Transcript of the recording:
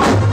Oh!